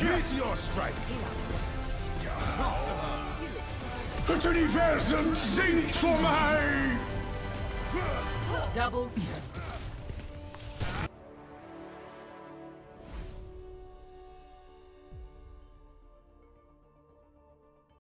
Meteor strike! Das Universum singt for me. Double.